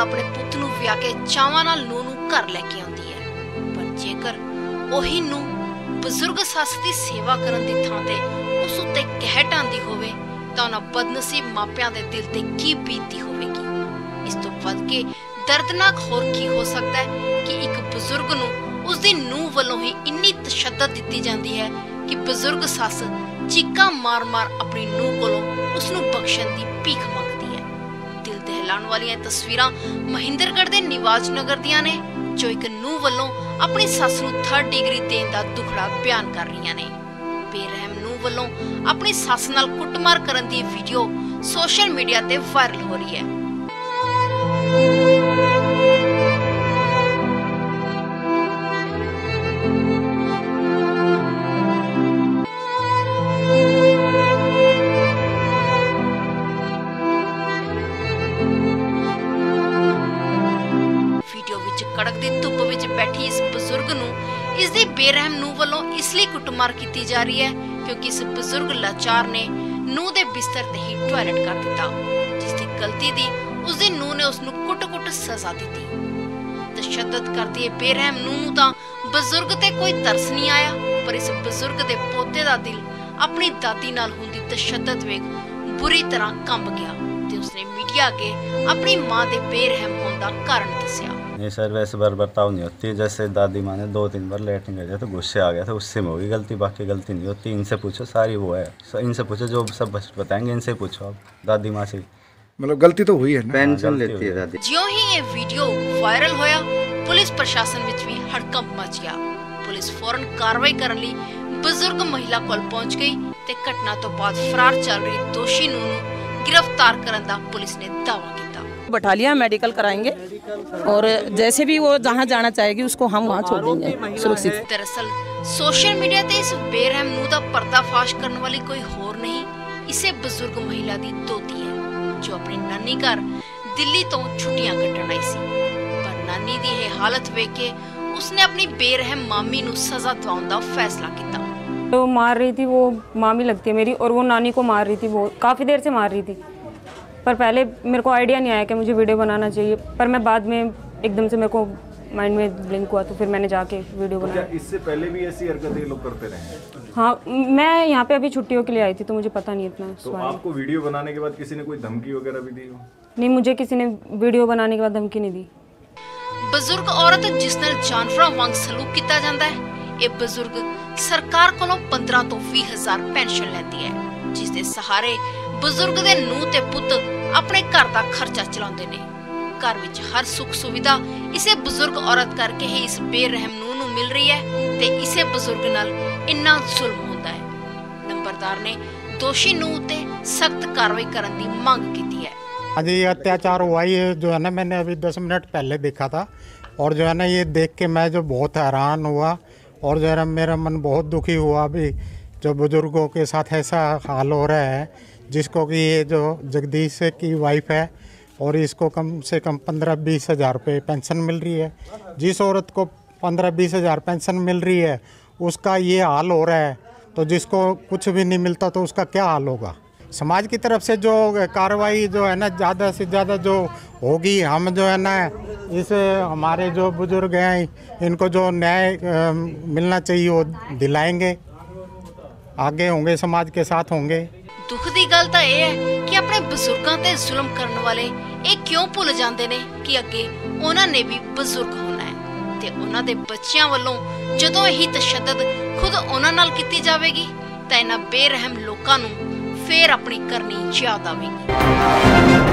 ਆਪਣੇ ਪੁੱਤ ਨੂੰ ਵਿਆਹ ਕੇ ਚਾਵਾਂ ਨਾਲ ਨੂੰਹ ਨੂੰ ਘਰ ਲੈ ਕੇ ਆਉਂਦੀ ਹੈ। ਪਰ ਜੇਕਰ ਉਹੀ ਨੂੰ ਬਜ਼ੁਰਗ ਸੱਸ ਦੀ ਸੇਵਾ ਕਰਨ ਦੀ ਥਾਂ ਤੇ ਉਸ ਉੱਤੇ ਕਹਿ ਢਾਂਦੀ ਹੋਵੇ, ਤਾਂ ਉਹਨਾਂ ਬਦਨਸੀਬ ਮਾਪਿਆਂ ਦੇ ਦਿਲ ਤੇ ਕੀ ਬੀਤਦੀ ਹੋਵੇਗੀ? ਇਸ ਤੋਂ ਵੱਧ ਕੇ ਦਰਦਨਾਕ ਹੋਰ ਕੀ ਹੋ ਸਕਦਾ ਹੈ ਕਿ ਇੱਕ ਬਜ਼ੁਰਗ ਨੂੰ ਉਸ ਦੀ ਨੂੰਹ ਵੱਲੋਂ ਹੀ ਇੰਨੀ ਤਸ਼ੱਦਦ ਦਿੱਤੀ ਜਾਂਦੀ ਹੈ ਕਿ ਬਜ਼ੁਰਗ ਸੱਸ ਚੀਕਾਂ ਮਾਰ-ਮਾਰ ਆਪਣੀ ਨੂੰਹ ਕੋਲੋਂ ਉਸ ਨੂੰ ਬਖਸ਼ਣ ਦੀ ਭੀਖ ਮੰਗਦੀ ਹੈ ਵਾਲੀਆਂ ਤਸਵੀਰਾਂ ਮਹਿੰਦਰਗੜ੍ਹ ਦੇ ਨਿਵਾਜ ਨਗਰ ਦੀਆਂ ਨੇ, ਜੋ ਇੱਕ ਨੂੰ ਵੱਲੋਂ ਆਪਣੀ ਸੱਸ ਨੂੰ 3rd ਡਿਗਰੀ ਦੇਣ ਦਾ ਦੁਖੜਾ ਬਿਆਨ ਕਰ ਰਹੀਆਂ ਨੇ। ਬੇਰਹਿਮ ਨੂੰ ਵੱਲੋਂ ਆਪਣੀ ਸੱਸ ਨਾਲ ਕੁੱਟਮਾਰ ਕਰਨ ਦੀ ਵੀਡੀਓ ਸੋਸ਼ਲ ਮੀਡੀਆ ਤੇ ਵਾਇਰਲ ਹੋ ਰਹੀ ਹੈ। ਬੈਠੀ ਇਸ ਬਜ਼ੁਰਗ ਨੂੰ ਇਸ ਦੀ ਬੇਰਹਿਮ ਨੂੰ ਵੱਲੋਂ ਇਸ ਲਈ ਕੁੱਟਮਾਰ ਕੀਤੀ ਜਾ ਰਹੀ ਹੈ ਕਿਉਂਕਿ ਇਸ ਬਜ਼ੁਰਗ ਲਾਚਾਰ ਨੇ ਨੂੰ ਦੇ ਬਿਸਤਰ ਤੇ ਹੀ ਟਾਇਲਟ ਕਰ ਦਿੱਤਾ, ਜਿਸ ਦੀ ਗਲਤੀ ਦੀ ਉਸ ਦੀ ਨੂੰ ਨੇ ਉਸ ਨੂੰ ਕੁੱਟ-ਕੁੱਟ ਸਜ਼ਾ ਦਿੱਤੀ। ਤਸ਼ੱਦਦ ਕਰਦੀ ਇਹ ਬੇਰਹਿਮ ਨੂੰ ਤਾਂ ਬਜ਼ੁਰਗ ਤੇ ਕੋਈ ਤਰਸ ਨਹੀਂ ਆਇਆ, ਪਰ ਇਸ ਬਜ਼ੁਰਗ ਦੇ ਪੋਤੇ ਦਾ ਦਿਲ ਆਪਣੀ ਦਾਦੀ ਨਾਲ ਹੁੰਦੀ ਤਸ਼ੱਦਦ ਵੇਖ ਬੁਰੀ ਤਰ੍ਹਾਂ ਕੰਬ ਗਿਆ ਤੇ ਉਸਨੇ ਮੀਡੀਆ ਅੱਗੇ ਆਪਣੀ ਮਾਂ ਦੇ ਬੇਰਹਿਮ ਹੋਣ ਦਾ ਕਾਰਨ ਦੱਸਿਆ। नहीं सर वैसे बार बर्ताव नहीं होती जैसे दादी माँ ने दो तीन बार लेटने गए थे तो गुस्से आ गया था उससे में होगी गलती बाकी गलती नहीं होती इनसे पूछो सारी वो है स- इनसे पूछो जो सब बस बताएंगे इनसे पूछो आप दादी माँ से मतलब गलती तो हुई है ना पेंशन लेती है दादी ਜਿਉਂ ਹੀ ਇਹ ਵੀਡੀਓ ਵਾਇਰਲ ਹੋਇਆ ਪੁਲਿਸ ਪ੍ਰਸ਼ਾਸਨ ਵਿੱਚ ਵੀ ਹੜਕੰਪ ਮਚ ਗਿਆ ਪੁਲਿਸ ਫੌਰਨ ਕਾਰਵਾਈ ਕਰਨ ਲਈ ਬਜ਼ੁਰਗ ਮਹਿਲਾ ਕੋਲ ਪਹੁੰਚ ਗਈ ਤੇ ਘਟਨਾ ਤੋਂ ਬਾਅਦ ਫਰਾਰ ਚੱਲ ਰਹੀ ਦੋਸ਼ੀ ਨੂੰ ਨੂੰ ਗ੍ਰਿਫਤਾਰ ਕਰਨ ਦਾ ਪੁਲਿਸ ਨੇ ਦਾਅਵਾ ਕੀਤਾ बैठा लिया मेडिकल कराएंगे और जैसे भी वो जहाँ जाना चाहेगी उसको हम वहाँ छोड़ देंगे सुरक्षित ਦਰਅਸਲ ਸੋਸ਼ਲ ਮੀਡੀਆ ਤੇ ਇਸ ਬੇਰਹਿਮ ਨੂੰ ਦਾ ਪਰਦਾਫਾਸ਼ ਕਰਨ ਵਾਲੀ ਕੋਈ ਹੋਰ ਨਹੀਂ ਇਸੇ ਬਜ਼ੁਰਗ ਮਹਿਲਾ ਦੀ ਦੋਤੀ ਹੈ ਜੋ ਆਪਣੀ ਨਾਨੀ ਘਰ ਦਿੱਲੀ ਤੋਂ ਛੁੱਟੀਆਂ ਕੱਟਣ ਆਈ ਸੀ ਪਰ ਨਾਨੀ ਦੀ ਇਹ ਹਾਲਤ ਵੇਖ ਕੇ ਉਸਨੇ ਆਪਣੀ ਬੇਰਹਿਮ ਮਾਮੀ ਨੂੰ ਸਜ਼ਾ ਦਿਵਾਉਣ ਦਾ ਫੈਸਲਾ ਕੀਤਾ तो मार रही थी वो मामी लगती है मेरी और वो नानी को मार रही थी वो काफ़ी देर से मार रही थी पर पहले मेरे को आइडिया नहीं आया कि मुझे वीडियो बनाना चाहिए पर मैं बाद में एकदम से मेरे को माइंड में ब्लिंक हुआ तो फिर मैंने जाके वीडियो बनाया इससे पहले भी ऐसी हरकतें ये लोग करते रहे हैं हाँ मैं यहाँ पे अभी छुट्टियों के लिए आई थी तो मुझे पता नहीं इतना तो सवाल आपको वीडियो बनाने के बाद किसी ने कोई धमकी वगैरह भी दी हो नहीं मुझे किसी ने वीडियो बनाने के बाद धमकी नहीं दी ਬਜ਼ੁਰਗ ਔਰਤ ਜਿਸ ਨਾਲ ਜਾਨਵਰਾਂ ਵਾਂਗ ਸਲੂਕ ਕੀਤਾ ਜਾਂਦਾ ਹੈ ਇਹ ਬਜ਼ੁਰਗ ਸਰਕਾਰ ਕੋਲੋਂ 15 ਤੋਂ 20 ਹਜ਼ਾਰ ਪੈਨਸ਼ਨ ਲੈਂਦੀ ਹੈ ਜਿਸ ਦੇ ਸਹਾਰੇ ਬਜ਼ੁਰਗ ਦੇ ਨੂੰਹ ਤੇ ਪੁੱਤ ਆਪਣੇ ਘਰ ਦਾ ਖਰਚਾ ਚਲਾਉਂਦੇ ਨੇ ਘਰ ਵਿੱਚ ਹਰ ਸੁੱਖ ਸੁਵਿਧਾ ਇਸੇ ਬਜ਼ੁਰਗ ਔਰਤ ਕਰਕੇ ਹੀ ਇਸ ਬੇਰਹਿਮ ਨੂੰਹ ਨੂੰ ਮਿਲ ਰਹੀ ਹੈ ਤੇ ਇਸੇ ਬਜ਼ੁਰਗ ਨਾਲ ਇੰਨਾ ਜ਼ੁਲਮ ਹੁੰਦਾ ਹੈ ਨੰਬਰਦਾਰ ਨੇ ਦੋਸ਼ੀ ਨੂੰਹ ਉਤੇ ਸਖਤ ਕਾਰਵਾਈ ਕਰਨ ਦੀ ਮੰਗ ਕੀਤੀ ਹੈ आज ये अत्याचार हुआ ये जो है ना मैंने अभी दस मिनट पहले देखा था और जो है ना ये देख के मैं जो बहुत हैरान हुआ और जो है ना मेरा मन बहुत दुखी हुआ अभी जो बुज़ुर्गों के साथ ऐसा हाल हो रहा है, जिसको कि ये जो जगदीश की वाइफ है, और इसको कम से कम पंद्रह बीस हज़ार रुपये पेंशन मिल रही है। जिस औरत को पंद्रह बीस हज़ार पेंशन मिल रही है, उसका ये हाल हो रहा है तो जिसको कुछ भी नहीं मिलता तो उसका क्या हाल होगा? समाज की तरफ़ से जो कार्रवाई जो है ना, ज़्यादा से ज़्यादा जो होगी, हम जो है ना, इस हमारे जो बुज़ुर्ग हैं, इनको जो न्याय मिलना चाहिए, वो दिलाएँगे। ਆਗੇ ਹੋਣਗੇ ਸਮਾਜ ਕੇ ਸਾਥ ਹੋਣਗੇ ਦੁੱਖ ਦੀ ਗੱਲ ਤਾਂ ਇਹ ਹੈ ਕਿ ਆਪਣੇ ਬਜ਼ੁਰਗਾਂ ਤੇ ਜ਼ੁਲਮ ਕਰਨ ਵਾਲੇ ਇਹ ਕਿਉਂ ਭੁੱਲ ਜਾਂਦੇ ਨੇ ਕਿ ਅੱਗੇ ਉਹਨਾਂ ਨੇ ਵੀ ਬਜ਼ੁਰਗ ਹੋਣਾ ਹੈ। ਤੇ ਉਹਨਾਂ ਦੇ ਬੱਚਿਆਂ ਵੱਲੋਂ ਜਦੋਂ ਇਹ ਤਸ਼ੱਦਦ ਖੁਦ ਉਹਨਾਂ ਨਾਲ ਕੀਤੀ ਜਾਵੇਗੀ, ਤਾਂ ਇਹਨਾਂ ਬੇਰਹਿਮ ਲੋਕਾਂ ਨੂੰ ਫੇਰ ਆਪਣੀ ਕਰਨੀ ਯਾਦ ਆਵੇਗੀ।